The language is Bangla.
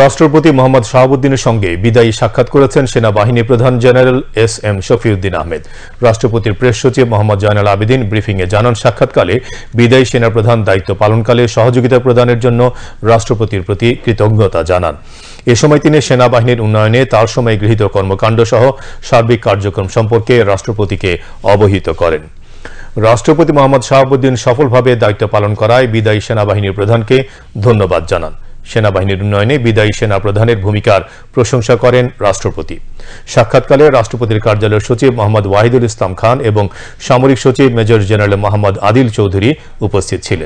রাষ্ট্রপতি মোহাম্মদ শাহাবুদ্দিনের সঙ্গে বিদায়ী সাক্ষাৎ করেছেন সেনাবাহিনী প্রধান general S M Shafiuddin Ahmed. রাষ্ট্রপতির প্রেস সচিব মোহাম্মদ জয়নাল আবেদিন ব্রিফিংয়ে জানান, সাক্ষাৎকালে বিদায়ী সেনাপ্রধান দায়িত্ব পালনকালে সহযোগিতা প্রদানের জন্য রাষ্ট্রপতির প্রতি কৃতজ্ঞতা জানান। এ সময় তিনি সেনাবাহিনীর উন্নয়নে তার সময় গৃহীত কর্মকাণ্ড সহ সার্বিক কার্যক্রম সম্পর্কে রাষ্ট্রপতিকে অবহিত করেন। রাষ্ট্রপতি মোহাম্মদ শাহাবুদ্দিন সফলভাবে দায়িত্ব পালন করায় বিদায়ী সেনাবাহিনীর প্রধানকে ধন্যবাদ জানান। সেনাবাহিনীর উন্নয়নে বিদায়ী সেনা প্রধানের ভূমিকার প্রশংসা করেন রাষ্ট্রপতি। সাক্ষাৎকালে রাষ্ট্রপতির কার্যালয়ের সচিব মোহাম্মদ ওয়াহিদুল ইসলাম খান এবং সামরিক সচিব মেজর জেনারেল মোহাম্মদ আদিল চৌধুরী উপস্থিত ছিলেন।